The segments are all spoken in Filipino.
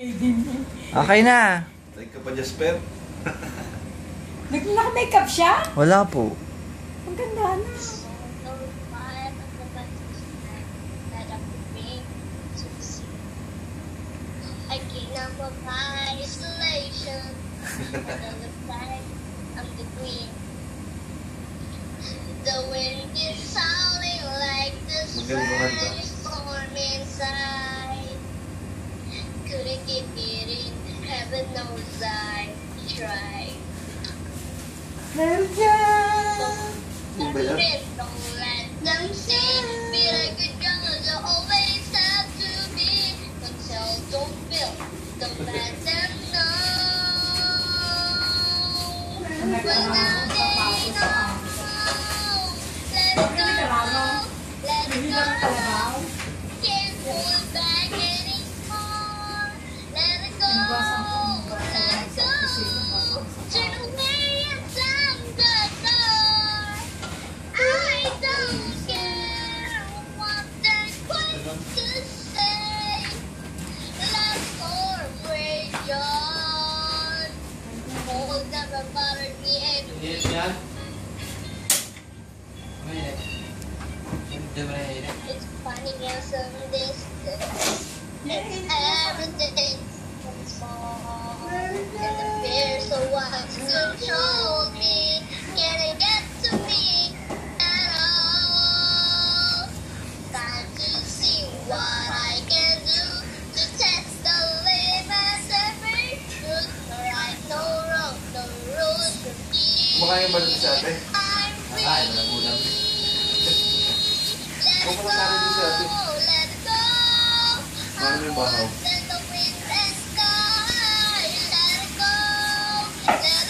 Okay na. Like ka pa, Jasper? Nag-makeup siya? Wala po. Ang ganda na. I'm the queen. The wind is howling like the sun. rồi Hôm nay Tôi biết đồ là tâm sinh It's funny, so this. Yeah. Um, kayo balot sa ate. Nakain mo ng ulam. Huwag mo tayo dito sa ate. Marami yung bahaw. Let the wind and let go, let it go.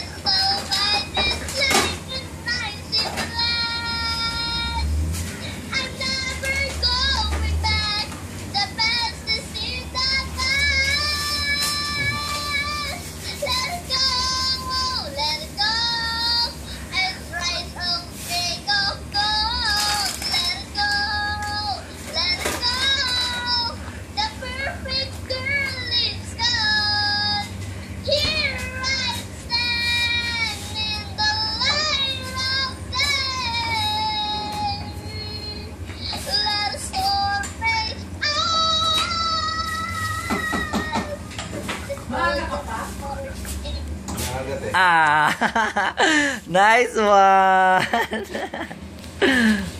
Ah, nice one.